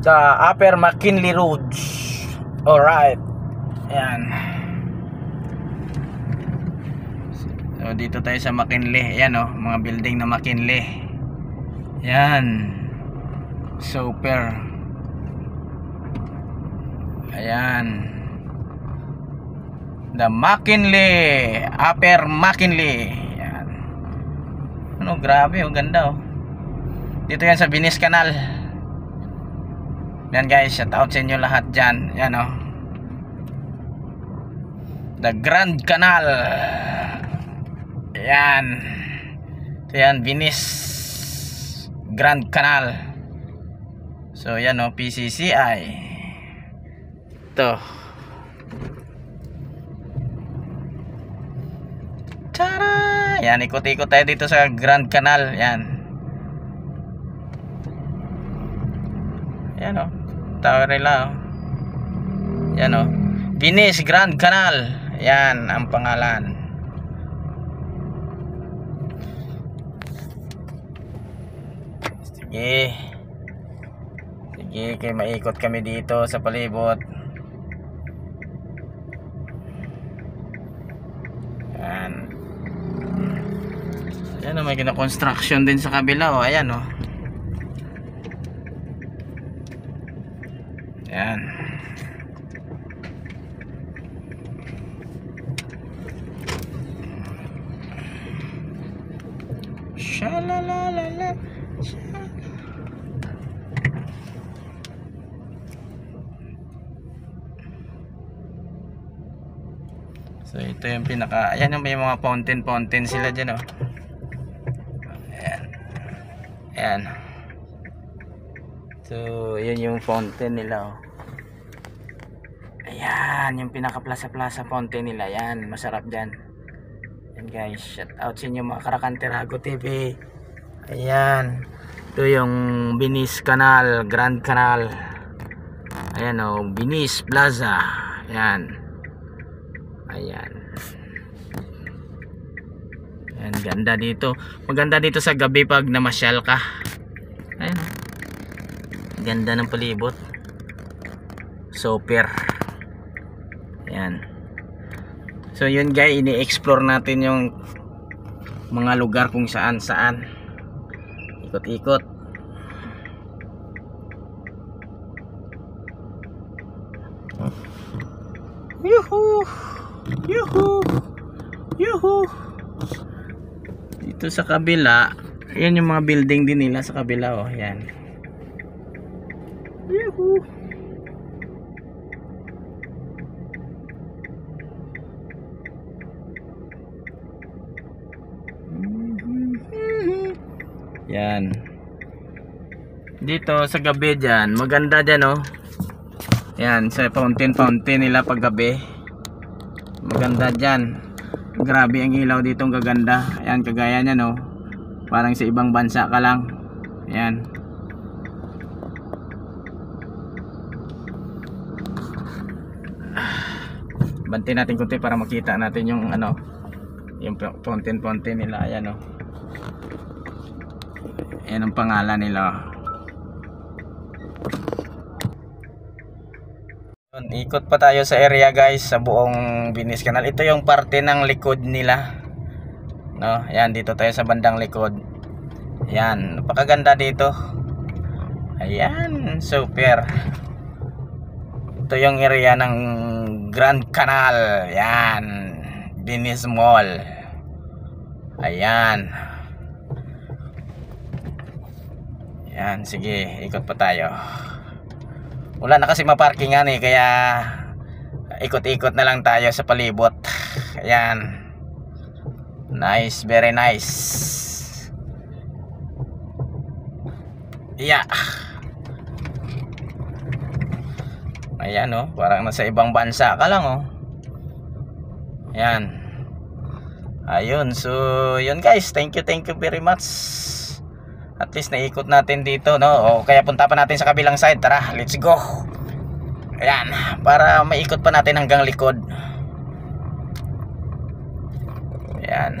the Upper McKinley Road. Alright. Ayan. So, dito tayo sa McKinley. Ayan oh, mga building na McKinley. Ayan. Super. Ayan. The McKinley. Upper McKinley. Ayan. Ano, grabe oh, ganda oh. Dito yan sa Venice Canal. Yan guys, shout out sa inyo lahat dyan. Yan oh. The Grand Canal. Yan. Yan, Venice Grand Canal. So yan oh, PCCI. Ito. Tara! Yan, ikot-ikot tayo dito sa Grand Canal. Yan. Yan oh. Tower nila oh. Yan oh. Venice Grand Canal. Yan ang pangalan. Sige. Sige, kay maikot kami dito sa palibot. Yan. Yan oh, may kina-construction din sa kabila oh. Ayan oh. Yan. Shalalalala. So ito yung pinaka ayan yung may mga fountain fountain sila diyan oh. Ayan. Ayan. So yun yung fountain nila oh. Ayan yung pinaka plaza plaza fountain nila. Yan masarap diyan. Yan guys, shout out sa inyo mga Karakanterago TV. Ayan. Ito yung Venice Canal, Grand Canal. Ayan o, oh, Venice Plaza. Ayan. Ayan. Ayan, ganda dito. Maganda dito sa gabi pag namasyal ka. Ayan. Ganda ng palibot. Super. Ayan. So yun guys, ini-explore natin yung mga lugar kung saan saan. Ikot-ikot. Yuhu! Yuhu! Yuhu! Dito sa kabila, yan yung mga building din nila sa kabila oh, yan. Yuhu! Yan. Dito sa gabi dyan, maganda dyan oh. Yan, sa fountain fountain nila pag gabi. Maganda dyan. Grabe ang ilaw dito, ang gaganda. Yan, kagaya niyan oh. Parang sa ibang bansa ka lang. Yan. Bantin natin kunti para makita natin yung ano, yung fountain fountain nila. Ayan oh. Yan ang pangalan nila. Ikot pa tayo sa area guys sa buong Venice Canal. Ito yung parte ng likod nila. No, yan dito tayo sa bandang likod. Yan, napakaganda dito. Ayan, super. Ito yung area ng Grand Canal. Yan, Venice Mall. Ayan. Yan, sige, ikot pa tayo. Wala na kasi maparkingan eh, kaya ikot-ikot na lang tayo sa palibot. Ayan. Nice, very nice. Yeah. Ayan oh, parang nasa ibang bansa ka lang oh. Ayan. Ayun, so yun guys, thank you, thank you very much at least naikot natin dito no o kaya punta pa natin sa kabilang side tara let's go ayan para maikot pa natin hanggang likod ayan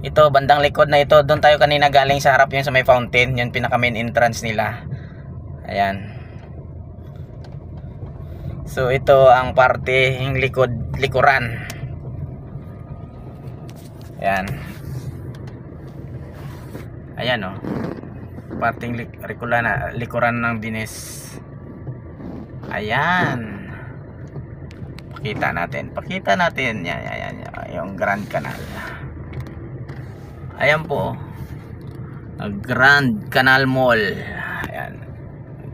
Ito, bandang likod na ito. Doon tayo kanina galing sa harap yun sa may fountain. Yun pinaka main entrance nila. Ayan. So, ito ang parte yung likod, likuran. Ayan. Ayan oh. Parting lik likuran, ng binis. Ayan. Pakita natin. Pakita natin. Yan, yan, yan. Yung Grand Canal. Ayan po. Grand Canal Mall.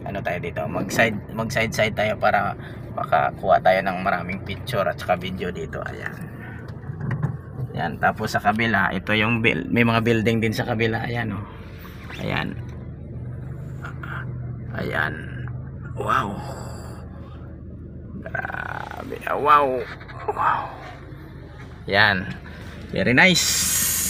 Ano tayo dito? Mag side mag side side tayo para makakuha tayo ng maraming picture at saka video dito. Ayan. Ayan. Tapos sa kabila, ito yung may mga building din sa kabila. Ayan oh. Ayan. Ayan. Wow. Grabe. Wow. Wow. Yan. Very nice.